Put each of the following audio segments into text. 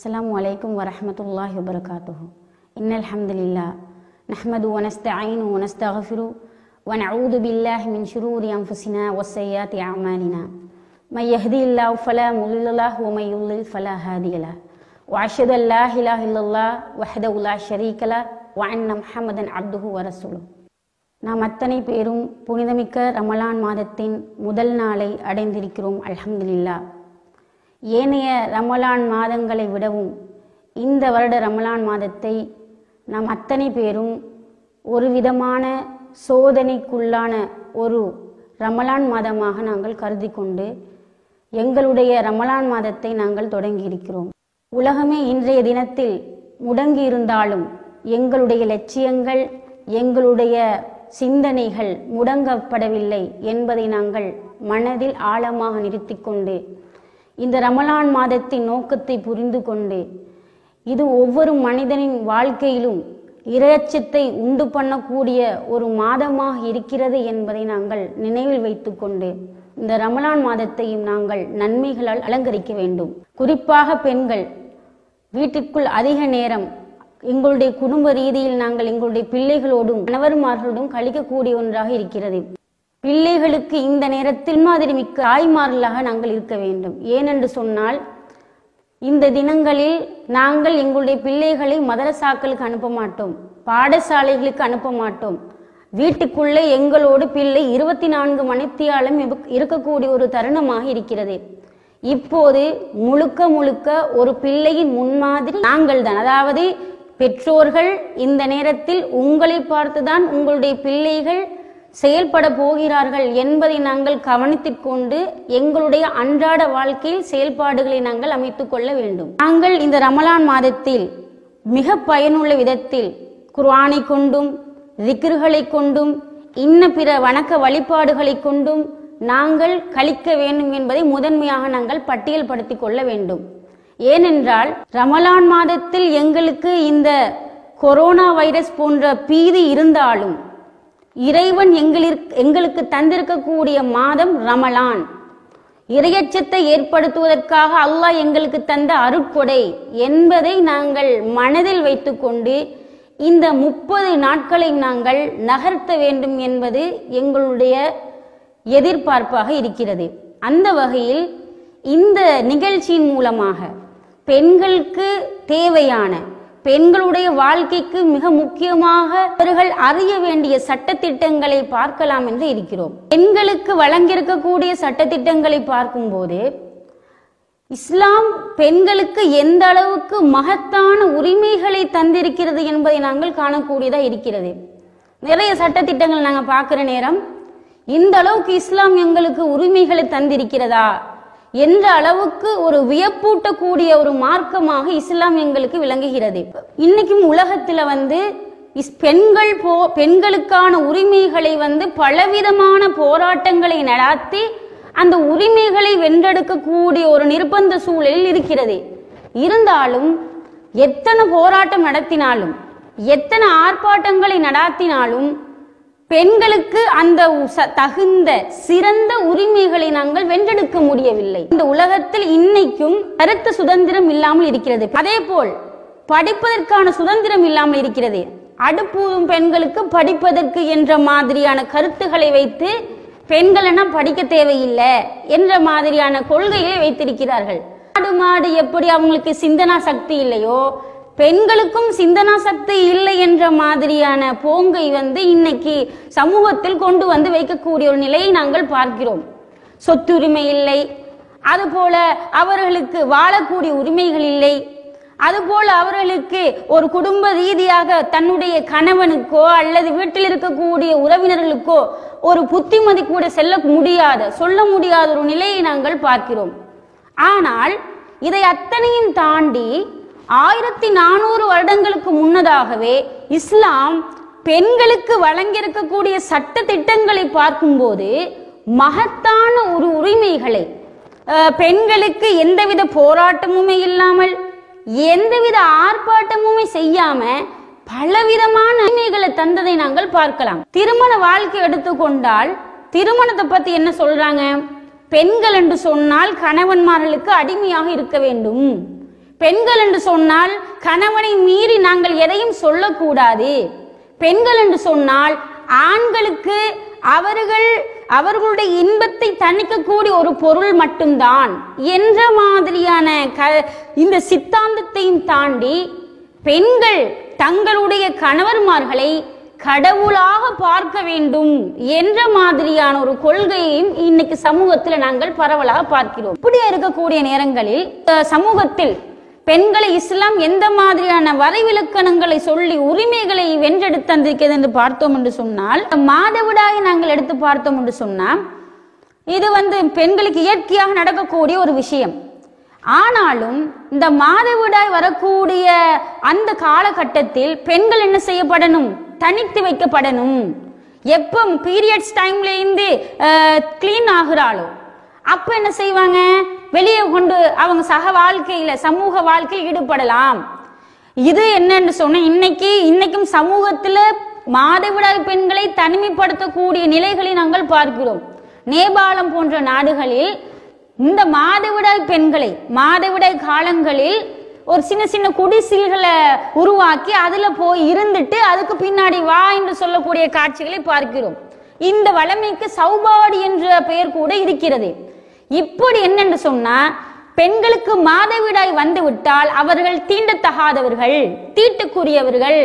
السلام عليكم ورحمة الله وبركاته. إن الحمد لله نحمد ونستعين ونستغفر ونعوذ بالله من شرور أنفسنا وسيئات أعمالنا. من يهدي الله فلا مضل له ومن يضلل فلا هادي له. وأشهد أن لا إله إلا الله وحده لا شريك له وأن محمدا عبده ورسوله. நாம் அத்தனை பேரும் புனிதமிக்க ரமலான் மாதத்தின் முதல் நாளை அடைந்திருக்கிறோம். அல்ஹம்துலில்லா ஏனைய ரமலான் மாதங்களை விடவும் இந்த வருட ரமலான் மாதத்தை நாம் அத்தனை பேரும் ஒரு விதமான சோதனைக்குள்ளான ஒரு ரமலான் மாதமாக நாங்கள் கருதி கொண்டு எங்களுடைய ரமலான் மாதத்தை நாங்கள் தொடங்கியிருக்கிறோம். உலகமே இன்றைய தினத்தில் முடங்கி இருந்தாலும் எங்களுடைய லட்சியங்கள் எங்களுடைய சிந்தனைகள் முடங்கப்படவில்லை என்பதை நாங்கள் மனதில் ஆழமாக நிறுத்திக்கொண்டு இந்த ரமலான் மாதத்தின் நோக்கத்தை புரிந்து கொண்டு. இது ஒவ்வொரு மனிதனின் வாழ்க்கையிலும் இரையச்சத்தை உண்டு பண்ணக்கூடிய ஒரு மாதமாக இருக்கிறது என்பதை நாங்கள் நினைவில் வைத்துக்கொண்டு இந்த ரமலான் மாதத்தையும் நாங்கள் நன்மைகளால் அலங்கரிக்க வேண்டும். குறிப்பாக பெண்கள் வீட்டிற்குள் அதிக நேரம் எங்களுடைய குடும்ப ரீதியில் நாங்கள் எங்களுடைய பிள்ளைகளோடும் கணவர்மார்களோடும் கழிக்கக்கூடிய ஒன்றாக இருக்கிறது. பிள்ளைகளுக்கு இந்த நேரத்தில் மாதிரி மிக்க தாய்மார்களாக நாங்கள் இருக்க வேண்டும். ஏனென்று சொன்னால் இந்த தினங்களில் நாங்கள் எங்களுடைய பிள்ளைகளை மதரசாக்களுக்கு அனுப்ப மாட்டோம். பாடசாலைகளுக்கு அனுப்ப மாட்டோம். வீட்டுக்குள்ளே எங்களோடு பிள்ளை இருபத்தி நான்கு மணித்தியாலும் இருக்கக்கூடிய ஒரு தருணமாக இருக்கிறது. இப்போது முழுக்க முழுக்க ஒரு பிள்ளையின் முன்மாதிரி நாங்கள் தான் அதாவது பெற்றோர்கள் இந்த நேரத்தில் உங்களை பார்த்துதான் உங்களுடைய பிள்ளைகள் செயல்பட போகிறார்கள் என்பதை நாங்கள் கவனித்துக் கொண்டு எங்களுடைய அன்றாட வாழ்க்கையில் செயல்பாடுகளை நாங்கள் அமைத்துக் கொள்ள வேண்டும். நாங்கள் இந்த ரமலான் மாதத்தில் மிக பயனுள்ள விதத்தில் குர்ஆனை கொண்டும் திக்ருகளை கொண்டும் இன்ன பிற வணக்க வழிபாடுகளை கொண்டும் நாங்கள் கழிக்க வேண்டும் என்பதை முதன்மையாக நாங்கள் பட்டியல்படுத்திக் கொள்ள வேண்டும். ஏனென்றால் ரமலான் மாதத்தில் எங்களுக்கு இந்த கொரோனா வைரஸ் போன்ற பீதி இருந்தாலும் இறைவன் எங்களிற்கு எங்களுக்கு தந்திருக்கக்கூடிய மாதம் ரமலான். இரையச்சத்தை ஏற்படுத்துவதற்காக அல்லாஹ் எங்களுக்கு தந்த அருட்கொடை என்பதை நாங்கள் மனதில் வைத்துக்கொண்டு இந்த முப்பது நாட்களை நாங்கள் நகர்த்த வேண்டும் என்பது எங்களுடைய எதிர்பார்ப்பாக இருக்கிறது. அந்த வகையில் இந்த நிகழ்ச்சியின் மூலமாக பெண்களுக்கு தேவையான பெண்களுடைய வாழ்க்கைக்கு மிக முக்கியமாக அவர்கள் அறிய வேண்டிய சட்டத்திட்டங்களை பார்க்கலாம் என்று இருக்கிறோம். பெண்களுக்கு வழங்கியிருக்கக்கூடிய சட்டத்திட்டங்களை பார்க்கும்போது இஸ்லாம் பெண்களுக்கு எந்த அளவுக்கு மகத்தான உரிமைகளை தந்திருக்கிறது என்பதை நாங்கள் காணக்கூடியதாக இருக்கிறது. நிறைய சட்டத்திட்டங்கள் நாங்கள் பார்க்குற நேரம் இந்த அளவுக்கு இஸ்லாம் எங்களுக்கு உரிமைகளை தந்திருக்கிறதா? என்ற அளவுக்கு ஒரு வியப்பூட்டக்கூடிய ஒரு மார்க்கமாக இஸ்லாம் எங்களுக்கு விளங்குகிறது. இன்னைக்கும் உலகத்துல வந்து பெண்கள் போ பெண்களுக்கான உரிமைகளை வந்து பலவிதமான போராட்டங்களை நடாத்தி அந்த உரிமைகளை வென்றெடுக்கக்கூடிய ஒரு நிர்பந்த சூழலில் இருக்கிறது. இருந்தாலும் எத்தனை போராட்டம் நடத்தினாலும் எத்தனை ஆர்ப்பாட்டங்களை நடாத்தினாலும் பெண்களுக்கு அந்த தகுந்த சிறந்த உரிமைகளை நாங்கள் வென்றெடுக்க முடியவில்லை. இந்த உலகத்தில் இன்னைக்கும் கருத்து சுதந்திரம் இல்லாமல் இருக்கிறது. அதே போல் படிப்பதற்கான சுதந்திரம் இல்லாமல் இருக்கிறது. அடுப்பூதும் பெண்களுக்கு படிப்பதற்கு என்ற மாதிரியான கருத்துக்களை வைத்து பெண்களெல்லாம் படிக்க தேவையில்லை என்ற மாதிரியான கொள்கையை வைத்திருக்கிறார்கள். ஆடு மாடு எப்படி அவங்களுக்கு சிந்தனா சக்தி இல்லையோ பெண்களுக்கும் சிந்தனா சக்தி இல்லை என்ற மாதிரியான போங்கை வந்து இன்னைக்கு சமூகத்தில் கொண்டு வந்து வைக்கக்கூடிய ஒரு நிலையை நாங்கள் பார்க்கிறோம். சொத்துரிமை இல்லை அதுபோல அவர்களுக்கு வாழக்கூடிய உரிமைகள் இல்லை அதுபோல அவர்களுக்கு ஒரு குடும்ப ரீதியாக தன்னுடைய கணவனுக்கோ அல்லது வீட்டில் இருக்கக்கூடிய உறவினர்களுக்கோ ஒரு புத்திமதி கூட செல்ல முடியாத சொல்ல முடியாத ஒரு நிலையை நாங்கள் பார்க்கிறோம். ஆனால் இதை அத்தனையும் தாண்டி ஆயிரத்தி நானூறு வருடங்களுக்கு முன்னதாகவே இஸ்லாம் பெண்களுக்கு வழங்கியிருக்கக்கூடிய சட்ட திட்டங்களை பார்க்கும்போது மகத்தான ஒரு உரிமைகளை பெண்களுக்கு எந்தவித போராட்டமுமே இல்லாமல் எந்தவித ஆர்ப்பாட்டமுமே செய்யாம பலவிதமான உரிமைகளை தந்ததை நாங்கள் பார்க்கலாம். திருமண வாழ்க்கை எடுத்துக்கொண்டால் திருமணத்தை பத்தி என்ன சொல்றாங்க? பெண்கள் என்று சொன்னால் கணவன்மார்களுக்கு அடிமையாக இருக்க வேண்டும். பெண்கள் என்று சொன்னால் கணவனை மீறி நாங்கள் எதையும் சொல்லக்கூடாது. பெண்கள் என்று சொன்னால் ஆண்களுக்கு அவர்கள் அவர்களுடைய இன்பத்தை தணிக்கக்கூடிய ஒரு பொருள் மட்டும்தான். என்ற மாதிரியான க இந்த சித்தாந்தத்தையும் தாண்டி பெண்கள் தங்களுடைய கணவர்மார்களை கடவுளாக பார்க்க வேண்டும் என்ற மாதிரியான ஒரு கொள்கையையும் இன்னைக்கு சமூகத்தில் நாங்கள் பரவலாக பார்க்கிறோம். இப்படியே இருக்கக்கூடிய நேரங்களில் சமூகத்தில் பெண்களை இஸ்லாம் எந்த மாதிரியான வரைவிலக்கணங்களை சொல்லி உரிமைகளை வென்றெடுத்து தந்திருக்கிறது என்று பார்த்தோம் என்று சொன்னால் மாதவிடாயை நாங்கள் எடுத்து பார்த்தோம் என்று சொன்னால் இது வந்து பெண்களுக்கு இயற்கையாக நடக்கக்கூடிய ஒரு விஷயம். ஆனாலும் இந்த மாதவிடாய் வரக்கூடிய அந்த காலகட்டத்தில் பெண்கள் என்ன செய்யப்படணும்? தனித்து வைக்கப்படணும். எப்போ பீரியட்ஸ் டைம்ல இருந்து க்ளீன் ஆகுறாளோ அப்ப என்ன செய்வாங்க? வெளியே கொண்டு அவங்க சக வாழ்க்கையில சமூக வாழ்க்கையில் ஈடுபடலாம். இது என்னன்னு சொன்ன இன்னைக்கு இன்னைக்கும் சமூகத்துல மாதவிடாய் பெண்களை தனிமைப்படுத்தக்கூடிய நிலைகளை நாங்கள் பார்க்கிறோம். நேபாளம் போன்ற நாடுகளில் இந்த மாதவிடாய் பெண்களை மாதவிடாய் காலங்களில் ஒரு சின்ன சின்ன குடிசைகளை உருவாக்கி அதுல போய் இருந்துட்டு அதுக்கு பின்னாடி வா என்று சொல்லக்கூடிய காட்சிகளை பார்க்கிறோம். இந்த வளமைக்கு சௌபாடி என்ற பெயர் கூட இருக்கிறது. இப்படி என்னென்று சொன்னா பெண்களுக்கு மாதவிடாய் வந்து விட்டால் அவர்கள் தீண்டத்தகாதவர்கள் தீட்டுக்குரியவர்கள்.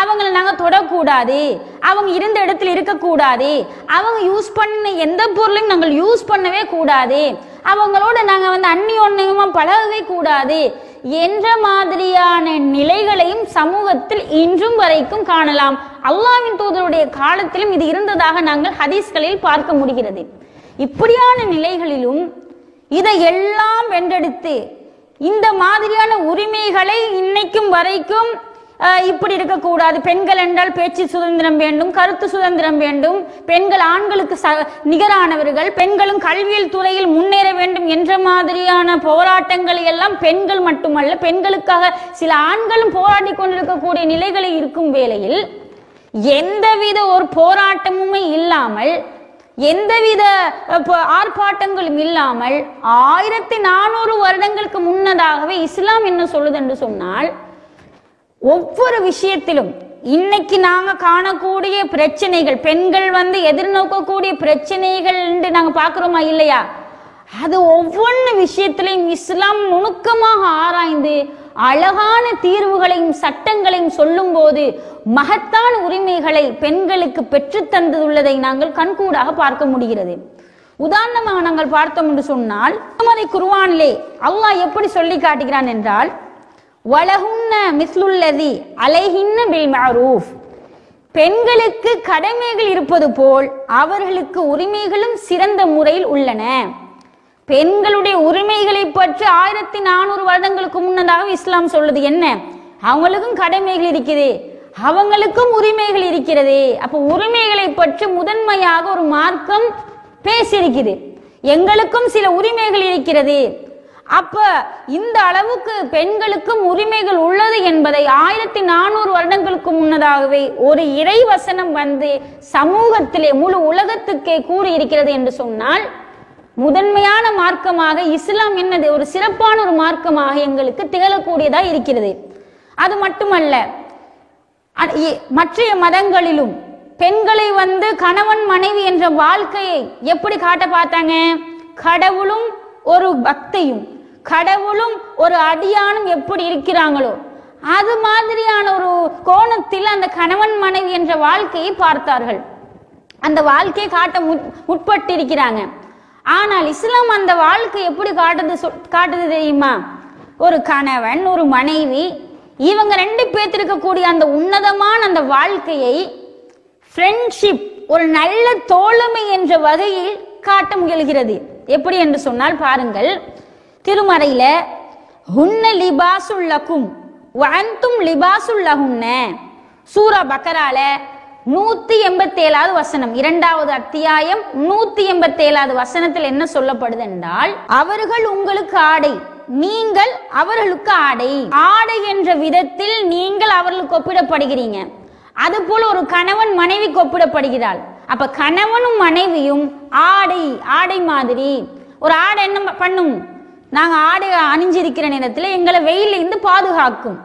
அவங்கள நாங்க தொடக்கூடாது. அவங்க இருந்த இடத்துல இருக்கக்கூடாது. அவங்க யூஸ் பண்ண எந்த பொருளையும் நாங்கள் யூஸ் பண்ணவே கூடாது. அவங்களோட நாங்க வந்து அந்நியோன்யமா பழகவே கூடாது என்ற மாதிரியான நிலைகளையும் சமூகத்தில் இன்றும் வரைக்கும் காணலாம். அல்லாவின் தூதருடைய காலத்திலும் இது இருந்ததாக நாங்கள் ஹதீஸ்களில் பார்க்க முடிகிறது. இப்படியான நிலைகளிலும் இதை எல்லாம் வென்றெடுத்து இந்த மாதிரியான உரிமைகளை இன்னைக்கும் வரைக்கும் இப்படி இருக்கக்கூடாது. பெண்கள் என்றால் பேச்சு சுதந்திரம் வேண்டும் கருத்து சுதந்திரம் வேண்டும். பெண்கள் ஆண்களுக்கு ச நிகரானவர்கள் பெண்களும் கல்வியல் துறையில் முன்னேற வேண்டும் என்ற மாதிரியான போராட்டங்களை எல்லாம் பெண்கள் மட்டுமல்ல பெண்களுக்காக சில ஆண்களும் போராடி கொண்டிருக்கக்கூடிய நிலைகளில் இருக்கும் வேளையில் எந்தவித ஒரு போராட்டமுமே இல்லாமல் எந்தவித ஆர்ப்பாட்டங்களும் இல்லாமல் ஆயிரத்தி நானூறு வருடங்களுக்கு முன்னதாகவே இஸ்லாம் என்ன சொல்லுது என்று சொன்னால் ஒவ்வொரு விஷயத்திலும் இன்னைக்கு நாங்க காணக்கூடிய பிரச்சனைகள் பெண்கள் வந்து எதிர்நோக்கக்கூடிய பிரச்சனைகள் என்று நாங்க பாக்குறோமா இல்லையா? அது ஒவ்வொன்று விஷயத்திலையும் இஸ்லாம் நுணுக்கமாக ஆராய்ந்து அழகான தீர்வுகளையும் சட்டங்களையும் சொல்லும்போது மகத்தான உரிமைகளை பெண்களுக்கு பெற்றுத்தந்துள்ளதை நாங்கள் கண்கூடாக பார்க்க முடிகிறது. உதாரணமாக நாங்கள் பார்த்தோம் என்று சொன்னால் திருமதி குருவானிலே அல்லாஹ் எப்படி சொல்லி காட்டுகிறான் என்றால் வலகுன்ன மிஸ்லுல்லதி அலைஹின்ன பில் மரூஃப். பெண்களுக்கு கடமைகள் இருப்பது போல் அவர்களுக்கு உரிமைகளும் சிறந்த முறையில் உள்ளன. பெண்களுடைய உரிமைகளை பற்றி ஆயிரத்தி நானூறு வருடங்களுக்கு முன்னதாக இஸ்லாம் சொல்லுது. என்ன? அவங்களுக்கும் கடமைகள் இருக்குது. அவங்களுக்கும் உரிமைகள் இருக்கிறது. அப்ப உரிமைகளை பற்றி முதன்மையாக ஒரு மார்க்கம் பேசியிருக்குது. எங்களுக்கும் சில உரிமைகள் இருக்கிறது. அப்ப இந்த அளவுக்கு பெண்களுக்கும் உரிமைகள் உள்ளது என்பதை ஆயிரத்தி நானூறு வருடங்களுக்கு முன்னதாகவே ஒரு இறை வசனம் வந்து சமூகத்திலே முழு உலகத்துக்கே கூறியிருக்கிறது என்று சொன்னால் முதன்மையான மார்க்கமாக இஸ்லாம் என்னது? ஒரு சிறப்பான ஒரு மார்க்கமாக எங்களுக்கு திகழக்கூடியதா இருக்கிறது. அது மட்டுமல்ல மற்றைய மதங்களிலும் பெண்களை வந்து கணவன் மனைவி என்ற வாழ்க்கையை எப்படி காட்ட பார்த்தாங்க? கடவுளும் ஒரு பக்தியும் கடவுளும் ஒரு அடியானும் எப்படி இருக்கிறாங்களோ அது மாதிரியான ஒரு கோணத்தில் அந்த கணவன் மனைவி என்ற வாழ்க்கையை பார்த்தார்கள். அந்த வாழ்க்கையை காட்ட முற்- முற்பட்டிருக்கிறாங்க. ஆனால் இஸ்லாம் அந்த வாழ்க்கை எப்படி காட்டுது காட்டுது தெரியுமா? ஒரு கணவன் ஒரு மனைவி இவங்க ரெண்டு பேர்த்து இருக்கக்கூடிய அந்த உன்னதமான அந்த வாழ்க்கையை ஃப்ரெண்ட்ஷிப் ஒரு நல்ல தோழமை என்ற வகையில் காட்ட முயல்கிறது. எப்படி என்று சொன்னால் பாருங்கள். திருமறையில ஹுன்ன லிபாசுல்லக்கும் வஅன்தும் லிபாசுல்லஹுன்ன சூரா பக்கரால நூத்தி எண்பத்தி ஏழாவது வசனம். இரண்டாவது அத்தியாயம் நூத்தி எண்பத்தி ஏழாவது வசனத்தில் என்ன சொல்லப்படுது என்றால் அவர்கள் உங்களுக்கு ஆடை நீங்கள் அவர்களுக்கு ஆடை. ஆடை என்ற விதத்தில் நீங்கள் அவர்களுக்கு ஒப்பிடப்படுகிறீங்க. அதுபோல் ஒரு கணவன் மனைவி ஒப்பிடப்படுகிறாள். அப்ப கணவனும் மனைவியும் ஆடை ஆடை மாதிரி. ஒரு ஆடை என்ன பண்ணும்? நாங்க ஆடை அணிஞ்சிருக்கிற நேரத்தில் எங்களை வெயில இருந்து பாதுகாக்கும்.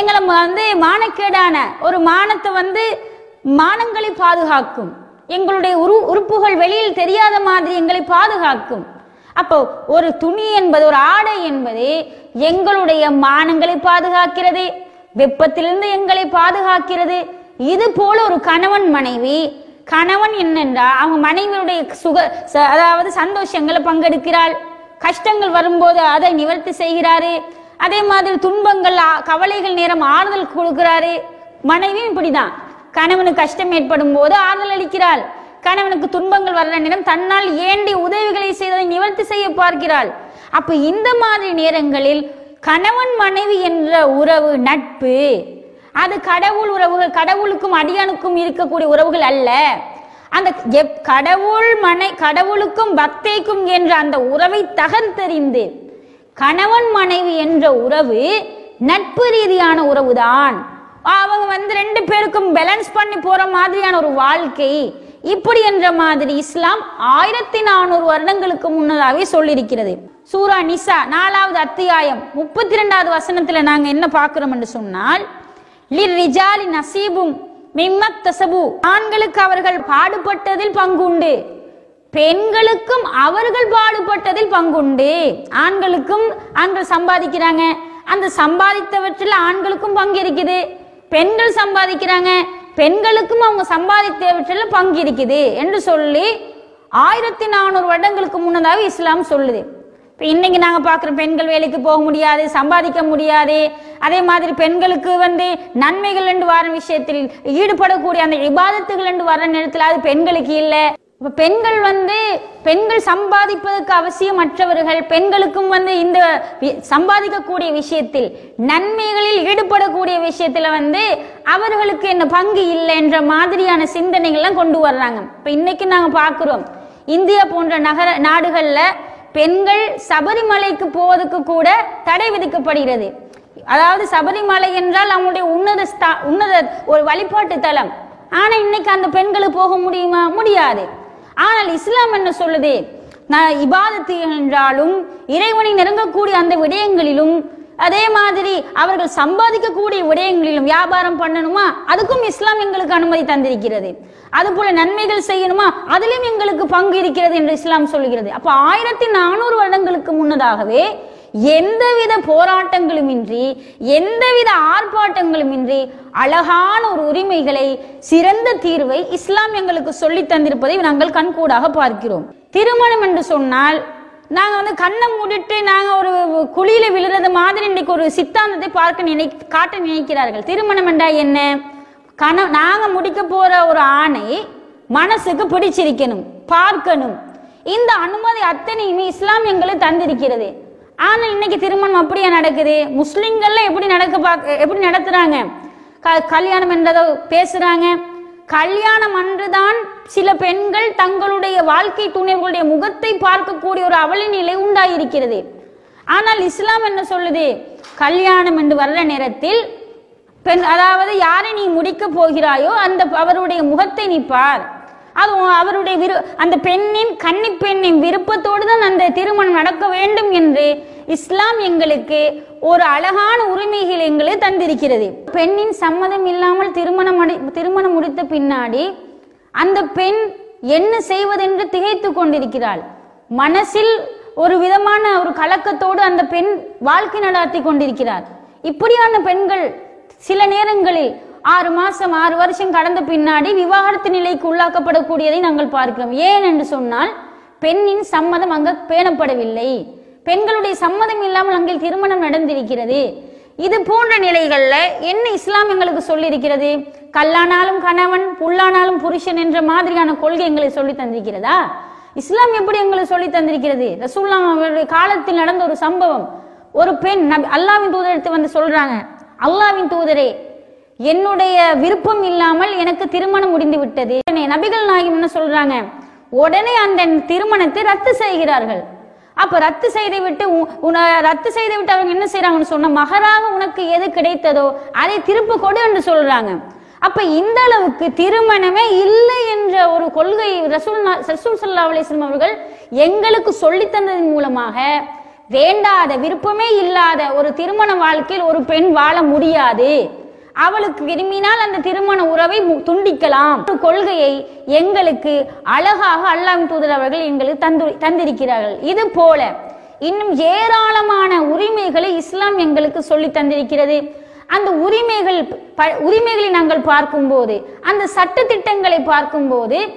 எங்களை வந்து மானக்கேடான ஒரு மானத்தை வந்து மானங்களை பாதுகாக்கும். எங்களுடைய உரு உறுப்புகள் வெளியில் தெரியாத மாதிரி எங்களை பாதுகாக்கும். அப்போ ஒரு துணி என்பது ஒரு ஆடை என்பது எங்களுடைய மானங்களை பாதுகாக்கிறது வெப்பத்திலிருந்து எங்களை பாதுகாக்கிறது. இது போல ஒரு கணவன் மனைவி கணவன் என்னென்றா அவங்க மனைவியுடைய சுக ச- அதாவது சந்தோஷங்களை பங்கெடுக்கிறாள். கஷ்டங்கள் வரும்போது அதை நிவர்த்தி செய்கிறாரு. அதே மாதிரி துன்பங்கள் கவலைகள் நேரம் ஆறுதல் கொடுக்கிறாரு. மனைவியும் இப்படிதான். கணவனுக்கு கஷ்டம் ஏற்படும் போது ஆறுதல் அளிக்கிறாள். கணவனுக்கு துன்பங்கள் வர்ற நேரம் தன்னால் ஏண்டி உதவிகளை செய்ததை நிவர்த்தி செய்ய பார்க்கிறாள். அப்ப இந்த மாதிரி நேரங்களில் கணவன் மனைவி என்ற உறவு நட்பு அது கடவுள் உறவுகள் கடவுளுக்கும் அடியானுக்கும் இருக்கக்கூடிய உறவுகள் அல்ல. அந்த எப்- கடவுள் மனை கடவுளுக்கும் பக்தைக்கும் என்ற அந்த உறவை தகர்த்தெறிந்து கணவன் மனைவி என்ற உறவு நட்பு ரீதியான உறவுதான். அவங்க வந்து ரெண்டு பேருக்கும் பேலன்ஸ் பண்ணி போற மாதிரியான ஒரு வாழ்க்கை. இப்படி என்ற மாதிரி இஸ்லாம் ஆயிரத்தி நானூறு வருடங்களுக்கு முன்னதாகவே சொல்லியிருக்கிறது. சூரா நிசா நாலாவது அத்தியாயம் முப்பத்தி ரெண்டாவது வசனத்துல நாங்க என்ன பார்க்கிறோம் என்று சொன்னால் லிரிஜாலி நசீபும் மிம்மத் தசபு. ஆண்களுக்கு அவர்கள் பாடுபட்டதில் பங்குண்டு பெண்களுக்கும் அவர்கள் பாடுபட்டதில் பங்குண்டு. ஆண்களுக்கும் ஆண்கள் சம்பாதிக்கிறாங்க. அந்த சம்பாதித்தவற்றில் ஆண்களுக்கும் பங்கு இருக்குது. பெண்கள் சம்பாதிக்கிறாங்க. பெண்களுக்கும் அவங்க சம்பாதித்தவற்றில் பங்கு இருக்குது என்று சொல்லி ஆயிரத்தி நானூறு வருடங்களுக்கு முன்னதாக இஸ்லாம் சொல்லுது. இப்போ இன்னைக்கு நாங்கள் பார்க்குற பெண்கள் வேலைக்கு போக முடியாது சம்பாதிக்க முடியாது. அதே மாதிரி பெண்களுக்கு வந்து நன்மைகள் என்று வர விஷயத்தில் ஈடுபடக்கூடிய அந்த விவாதத்துகள் என்று வர நேரத்தில் அது பெண்களுக்கு இல்லை. இப்போ பெண்கள் வந்து பெண்கள் சம்பாதிப்பதற்கு அவசியமற்றவர்கள் பெண்களுக்கும் வந்து இந்த வி- சம்பாதிக்கக்கூடிய விஷயத்தில் நன்மைகளில் ஈடுபடக்கூடிய விஷயத்தில் வந்து அவர்களுக்கு என்ன பங்கு இல்லை என்ற மாதிரியான சிந்தனைகள்லாம் கொண்டு வர்றாங்க. இப்போ இன்னைக்கு நாங்கள் பார்க்குறோம் இந்தியா போன்ற நகர நாடுகளில் பெண்கள் சபரிமலைக்கு போவதற்கு கூட தடை விதிக்கப்படுகிறது. அதாவது சபரிமலை என்றால் அவங்களுடைய உன்னத ஸ்தா- உன்னத ஒரு வழிபாட்டு தலம். ஆனா இன்னைக்கு அந்த பெண்களுக்கு போக முடியுமா? முடியாது. ஆனால் இஸ்லாம் என்ன சொல்லுது? நான் இபாதத்து என்றாலும் இறைவனை நெருங்கக்கூடிய அந்த விடயங்களிலும் அதே மாதிரி அவர்கள் சம்பாதிக்கக்கூடிய விடயங்களிலும் வியாபாரம் பண்ணணுமா? அதுக்கும் இஸ்லாம் எங்களுக்கு அனுமதி தந்திருக்கிறது. அதுபோல நன்மைகள் செய்யணுமா? அதிலும் எங்களுக்கு பங்கு இருக்கிறது என்று இஸ்லாம் சொல்கிறது அப்ப ஆயிரத்தி நானூறு வருடங்களுக்கு முன்னதாகவே எந்தவித போராட்டங்களுமின்றி எந்தவித ஆர்ப்பாட்டங்களுமின்றி அழகான ஒரு உரிமைகளை சிறந்த தீர்வை இஸ்லாம் எங்களுக்கு சொல்லி தந்திருப்பதை நாங்கள் கண்கூடாக பார்க்கிறோம். திருமணம் என்று சொன்னால் நாங்கள் வந்து கண்ணை மூடிட்டு நாங்கள் ஒரு குழியில விழுறது மாதிரி இன்னைக்கு ஒரு சித்தாந்தத்தை பார்க்க நினை காட்ட நினைக்கிறார்கள். திருமணம் என்றா என்ன? கண நாங்கள் முடிக்க போற ஒரு ஆணை மனசுக்கு பிடிச்சிருக்கணும் பார்க்கணும். இந்த அனுமதி அத்தனையுமே இஸ்லாம் எங்களுக்கு தந்திருக்கிறது. ஆனால் இன்னைக்கு திருமணம் அப்படியே நடக்குது? முஸ்லிம்கள்ல எப்படி நடக்க பார்க்க எப்படி நடத்துறாங்க? க- கல்யாணம் என்றதை பேசுறாங்க. கல்யாணம் அன்றுதான் சில பெண்கள் தங்களுடைய வாழ்க்கை துணைவர்களுடைய முகத்தை பார்க்கக்கூடிய ஒரு அவல நிலை உண்டாயிருக்கிறது. ஆனால் இஸ்லாம் என்ன சொல்லுது? கல்யாணம் என்று வர்ற நேரத்தில் பெண் அதாவது யாரை நீ முடிக்க போகிறாயோ அந்த அவருடைய முகத்தை நீ பார். அது அவருடைய விரு அந்த பெண்ணின் கன்னி பெண்ணின் விருப்பத்தோடு தான் அந்த திருமணம் நடக்க வேண்டும் என்று இஸ்லாம் எங்களுக்கு ஒரு அழகான உரிமைகள் எங்களுக்கு தந்திருக்கிறது. பெண்ணின் சம்மதம் இல்லாமல் திருமணம் அடை- திருமணம் முடித்த பின்னாடி அந்த பெண் என்ன செய்வதென்று திகைத்து கொண்டிருக்கிறாள். மனசில் ஒரு விதமான ஒரு கலக்கத்தோடு அந்த பெண் வாழ்க்கை நடாத்தி கொண்டிருக்கிறார். இப்படியான பெண்கள் சில நேரங்களில் ஆறு மாசம் ஆறு வருஷம் கடந்த பின்னாடி விவாகரத்து நிலைக்கு உள்ளாக்கப்படக்கூடியதை நாங்கள் பார்க்கிறோம். ஏன் என்று சொன்னால் பெண்ணின் சம்மதம் அங்கு பேணப்படவில்லை. பெண்களுடைய சம்மதம் இல்லாமல் அங்கே திருமணம் நடந்திருக்கிறது. இது போன்ற நிலைகள்ல என்ன இஸ்லாம் எங்களுக்கு சொல்லியிருக்கிறது? கல்லானாலும் கணவன் புல்லானாலும் புருஷன் என்ற மாதிரியான கொள்கை எங்களை சொல்லி தந்திருக்கிறதா? இஸ்லாம் எப்படி எங்களுக்கு சொல்லி தந்திருக்கிறது? ரசூல்லா அவருடைய காலத்தில் நடந்த ஒரு சம்பவம். ஒரு பெண் அல்லாவின் தூதர் எடுத்து வந்து சொல்றாங்க. அல்லாவின் தூதரே என்னுடைய விருப்பம் இல்லாமல் எனக்கு திருமணம் முடிந்து விட்டது. நபிகள் நாயகம் என்ன சொல்றாங்க? உடனே அந்த திருமணத்தை ரத்து செய்கிறார்கள். அப்ப ரத்து செய்து விட்டு உ- ரத்து செய்து விட்டு அவங்க என்ன செய்யறாங்கன்னு சொன்ன மகராக உனக்கு எது கிடைத்ததோ அதை திருப்ப கொடு என்று சொல்றாங்க. அப்ப இந்த அளவுக்கு திருமணமே இல்லை என்ற ஒரு கொள்கை ரசூல் நா- ரசூல் சல்லா அலிஸ்லாம் அவர்கள் எங்களுக்கு சொல்லித் தந்ததன் மூலமாக வேண்டாத விருப்பமே இல்லாத ஒரு திருமண வாழ்க்கையில் ஒரு பெண் வாழ முடியாது. அவளுக்கு விரும்பினால் அந்த திருமண உறவை துண்டிக்கலாம். ஒரு கொள்கையை எங்களுக்கு அழகாக அல்லாஹ் தூதர் அவர்கள் எங்களுக்கு தந்து தந்திருக்கிறார்கள். இது போல இன்னும் ஏராளமான உரிமைகளை இஸ்லாம் எங்களுக்கு சொல்லி தந்திருக்கிறது. அந்த உரிமைகள் ப- உரிமைகளை நாங்கள் பார்க்கும்போது அந்த சட்ட திட்டங்களை பார்க்கும்போது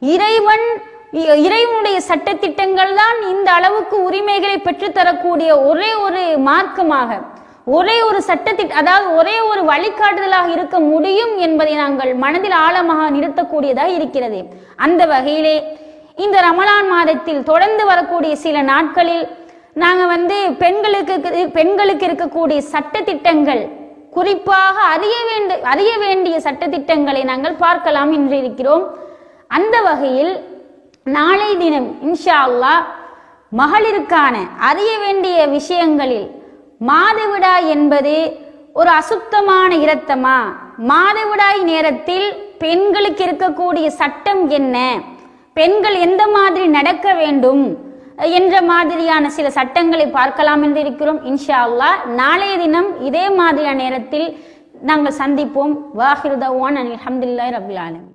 இறைவன் இ- சட்ட திட்டங்கள் தான் இந்த அளவுக்கு உரிமைகளை பெற்றுத்தரக்கூடிய ஒரே ஒரு மார்க்கமாக ஒரே ஒரு சட்டத்திட்ட அதாவது ஒரே ஒரு வழிகாட்டுதலாக இருக்க முடியும் என்பதை நாங்கள் மனதில் ஆழமாக நிறுத்தக்கூடியதாக இருக்கிறது. அந்த வகையிலே இந்த ரமலான் மாதத்தில் தொடர்ந்து வரக்கூடிய சில நாட்களில் நாங்கள் வந்து பெண்களுக்கு பெண்களுக்கு இருக்கக்கூடிய சட்டத்திட்டங்கள் குறிப்பாக அறிய வேண்டிய அறிய வேண்டிய சட்டத்திட்டங்களை நாங்கள் பார்க்கலாம் என்று இருக்கிறோம். அந்த வகையில் நாளை தினம் இன்ஷா அல்லாஹ் மகளிருக்கான அறிய வேண்டிய விஷயங்களில் மாதவிடாய் என்பது ஒரு அசுத்தமான இரத்தமா? மாதவிடாய் நேரத்தில் பெண்களுக்கு இருக்கக்கூடிய சட்டம் என்ன? பெண்கள் எந்த மாதிரி நடக்க வேண்டும் என்ற மாதிரியான சில சட்டங்களை பார்க்கலாம் என்று இருக்கிறோம். இன்ஷா அல்லா நாளைய தினம் இதே மாதிரியான நேரத்தில் நாங்கள் சந்திப்போம். வாஹிருதவான் அல்ஹம்துலில்லாஹி ரபில் ஆலமீன்.